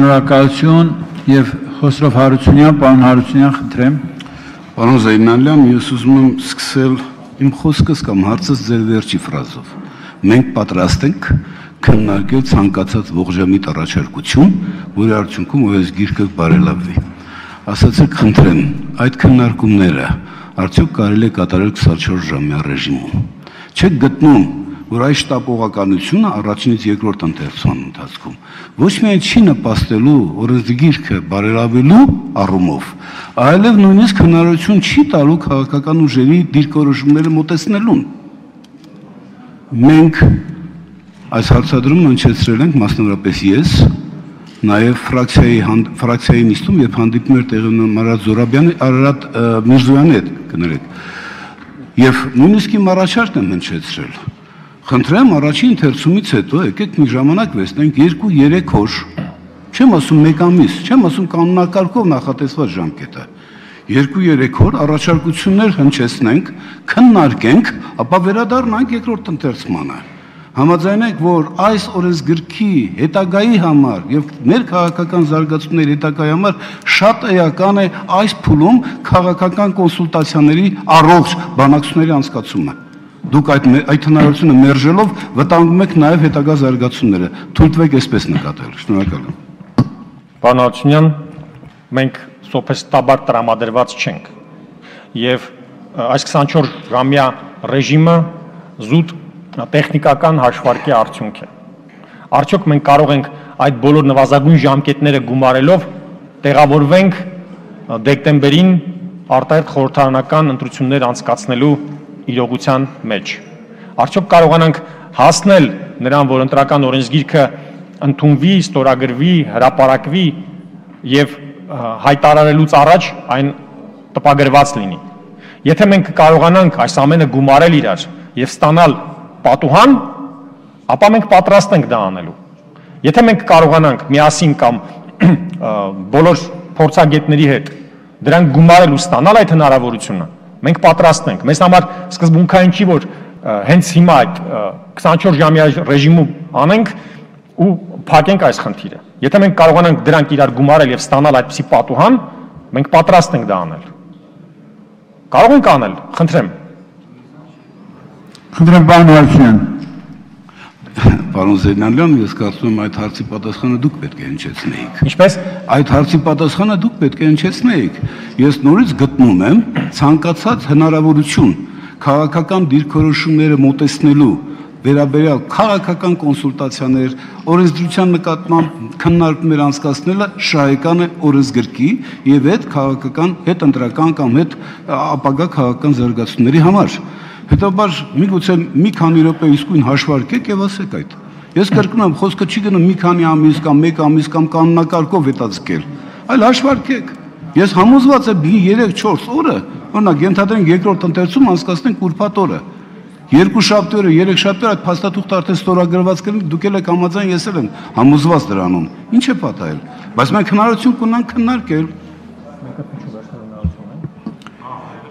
Շնորհակալություն եւ Խոսրով Հարությունյան, պարոն Հարությունյան, խնդրեմ։ Պարոն Զայնալյան, ես ուզում եմ սկսել իմ խոսքս կամ հարցս ձեր վերջի ֆրազով։ Մենք պատրաստ ենք քննարկել ցանկացած ողջամիտ առաջարկություն, որի արդյունքում այս գիրքը բարելավվի։ Ասացեք, խնդրեմ, այդ քննարկումները արդյոք կարելի է կատարել 24 ժամյա ռեժիմում։ Չեք գտնում, որ այս շտապողականությունը առաջինից երկրորդ ընթերցման ընթացքում ոչ միայն չի նպաստելու օրենսգիրքը բարելավելու առումով, այլև նույնիսկ հնարավորություն չի տալու քաղաքական ուժերի դիրքորոշումները մոտեցնելուն։ Մենք այս հարցադրումն հնչեցրել ենք մասնավորապես ես, նաև ֆրակցիայի ֆրակցիայի նիստում եւ հանդիպում էր տեղի ունենում Մարատ Զորաբյանի, Արարատ Միրզոյանի հետ կներեք։ Եվ նույնիսկ իմ առաջարկն եմ հնչեցրել Խնդրեմ առաջին ընթերցումից հետո եկեք մի ժամանակ վեստենք 2-3 օր, չեմ ասում 1 ամիս, չեմ ասում կանոնակարգով նախատեսված ժամկետը։ 2-3 օր առաջարկություններ հնչեցնենք, քննարկենք, ապա վերադառնանք երկրորդ ընթերցմանը։ Համաձայնենք, որ այս օրենսգրքի հետագայի համար եւ մեր քաղաքական զարգացումների հետագայի համար շատ էական է այս փուլում քաղաքական կոնսուլտացիաների առողջ բանակցությունների անցկացումը դուք այդ այդ հնարավորությունը մերժելով վտանգում եք նաև հետագա զարգացումները։ Թույլտվեք այսպես նկատել։ Շնորհակալ եմ։ Պարոն Ալցունյան, մենք սոփեստաբար տրամադրված չենք։ Եվ այս 24 ժամյա ռեժիմը զուտ տեխնիկական հաշվարկի արդյունք է։ Արդյոք մենք կարող ենք այդ բոլոր նվազագույն ժամկետները գումարելով տեղավորվենք դեկտեմբերին արտահերթ խորհրդարանական ընտրություններ անցկացնելու իրողության մեջ։ Արդյոք կարողանանք հասնել նրան, որ ընտրական օրենսգիրքը ընդունվի, ստորագրվի, հրապարակվի եւ հայտարարելուց առաջ այն տպագրված լինի։ Եթե մենք կարողանանք այս ամենը գումարել իրար եւ ստանալ պատուհան, ապա մենք պատրաստ ենք դա անելու։ Եթե մենք կարողանանք միասին կամ բոլոր փորձագետների հետ դրանք գումարել ու ստանալ այդ հնարավորությունը, Մենք պատրաստ ենք։ Մեզ համար սկզբունքային չի, որ հենց հիմա այդ 24 ժամյա ռեժիմում անենք ու փակենք այս խնդիրը։ Եթե մենք կարողանանք դրանք իրար գումարել եւ ստանալ այդպիսի պատուհան, մենք պատրաստ ենք դա անել։ Կարող ենք անել, խնդրեմ։ Խնդրեմ պարոն Հարությունյան։ Պարոն Զենալյան, ես կարծում եմ այդ հարցի պատասխանը դուք պետք է հնչեցնեիք։ Ինչպես։ Այդ հարցի պատասխանը դուք պետք է հնչեցնեիք։ Ես նորից գտնում եմ ցանկացած հնարավորություն քաղաքական դիրքորոշումները մոտեցնելու վերաբերյալ քաղաքական կոնսուլտացիաներ, օրենսդրության նկատմամբ քննարկումներ անցկացնելը շահեկան է օրենսգրքի եւ այդ քաղաքական հետ ընտրական կամ հետ ապագա քաղաքական զարգացումների համար։ Հետաբար միգուցե մի քանի րոպե իսկույն հաշվարկեք եւ ասեք այդ։ Ես կրկնում եմ, խոսքը չի գնում մի քանի ամիս կամ 1 ամիս կամ կանոնակարգով հետաձգել, այլ հաշվարկեք։ Ես համոզված եմ 3-4 օրը, օրինակ ենթադրենք երկրորդ ընթերցում անցկացնենք ուրբաթ օրը։ Երկու շաբթի օրը, երեք շաբթի օրը այդ փաստաթուղթը արդեն ստորագրված կլինի, դուք եք համաձայն, ես էլ եմ համոզված դրանում։ Ինչ է պատահել։ Բայց մենք հնարավորություն կունենանք քննարկել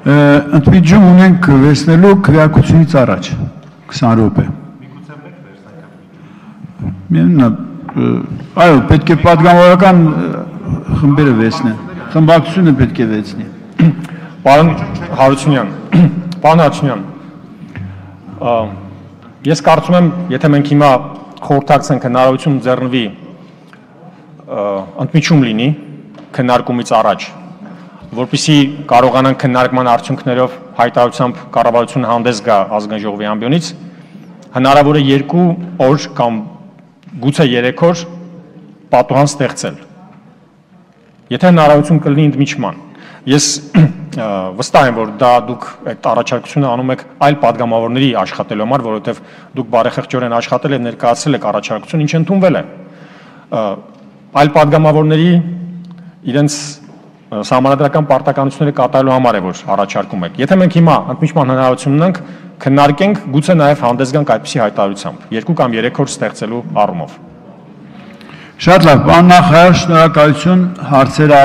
ընդմիջում ունենք վերցնելու քվեարկությունից առաջ 20 րոպե։ Միգուցե մեկ վերսանք։ Միանա այո, պետք է падգամավորական խմբերը վերցնեն։ Խմբակցությունը պետք է վերցնի։ Պարոն Հարությունյան, պարոն Հարությունյան, ես կարծում եմ, եթե մենք հիմա խորհրդակցենք հնարավորություն ձեռնվի ընդմիջում լինի քննարկումից առաջ որպիսի կարողանան քննարկման արդյունքներով հայտարարությամբ կառավարություն հանդես գա ազգային ժողովի ամբիոնից հնարավոր է 2 օր կամ գուցե 3 օր պատուհան ստեղծել եթե հնարավորություն կլինի ընդմիջման ես վստահ եմ որ դա դուք այդ առաջարկությունը անում եք այլ падգամավորների աշխատելու համար որովհետև դուք բարեխղճորեն աշխատել եք ներկայացրել եք առաջարկություն ինչ ընդունվել է այլ падգամավորների իրենց համանդրական պարտականությունները կատարելու համար է որ առաջարկում եք։ Եթե մենք հիմա ընդմիջման հնարավորություն ունենք, քննարկենք, գուցե նաև հանդես գանք այդպիսի հայտարարությամբ, երկու կամ երեք օր ստեղծելու առումով։ Շատ լավ, նախարար, շնորհակալություն հարցերը